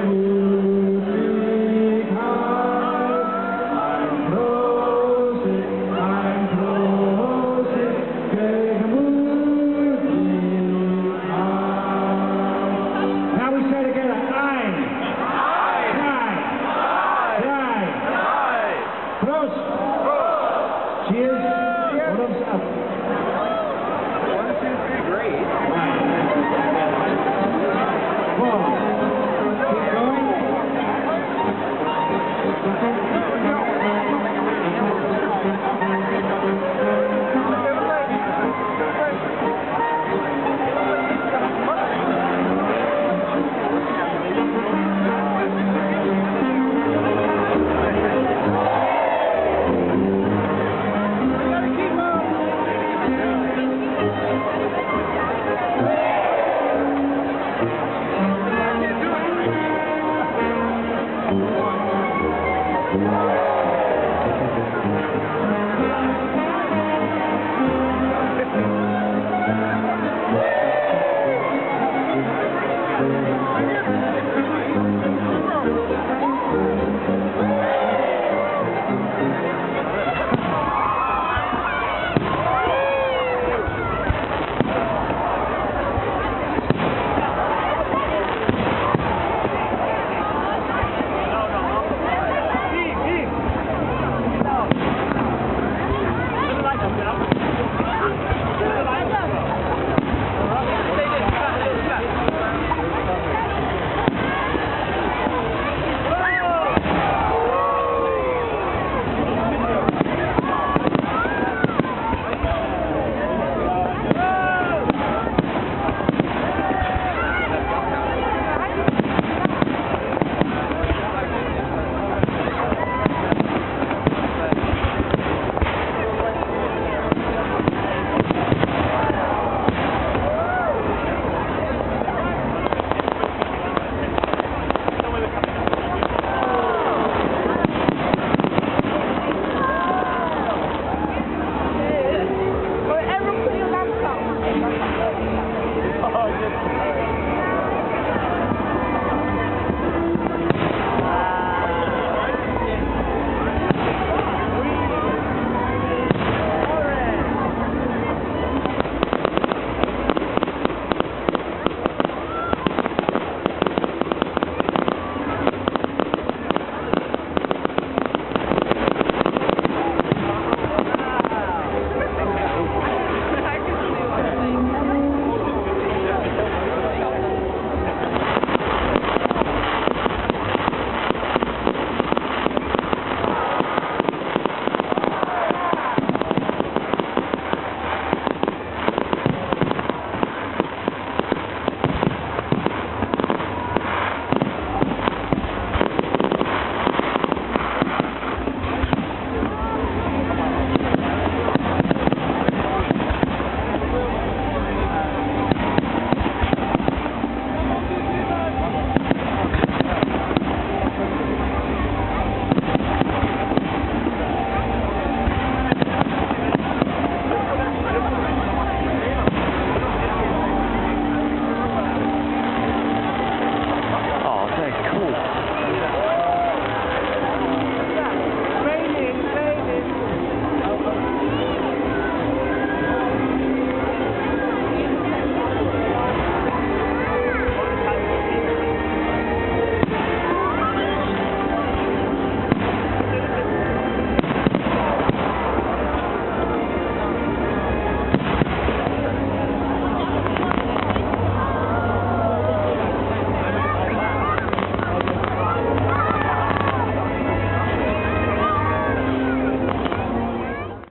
Bye.